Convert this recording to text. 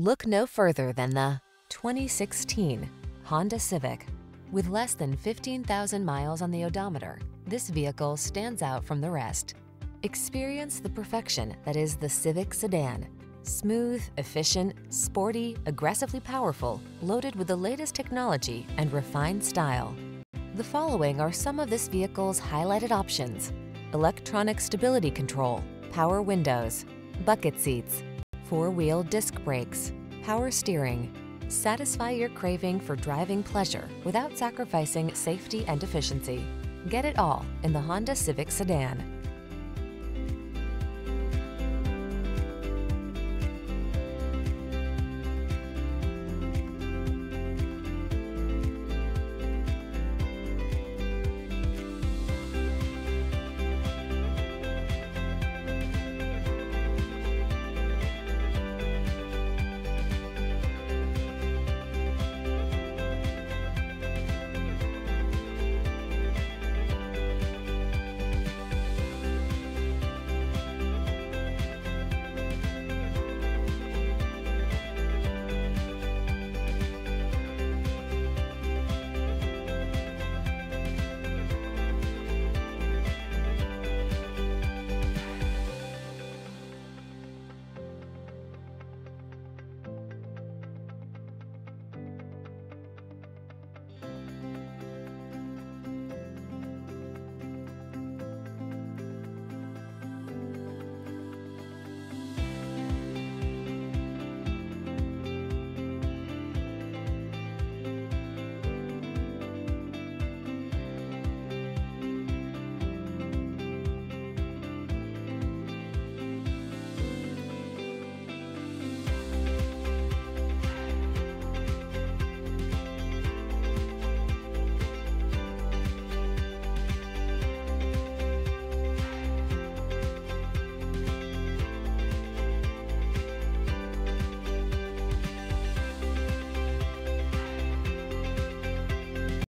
Look no further than the 2016 Honda Civic. With less than 15,000 miles on the odometer, this vehicle stands out from the rest. Experience the perfection that is the Civic sedan. Smooth, efficient, sporty, aggressively powerful, loaded with the latest technology and refined style. The following are some of this vehicle's highlighted options. Electronic stability control, power windows, bucket seats, four-wheel disc brakes, power steering. Satisfy your craving for driving pleasure without sacrificing safety and efficiency. Get it all in the Honda Civic Sedan.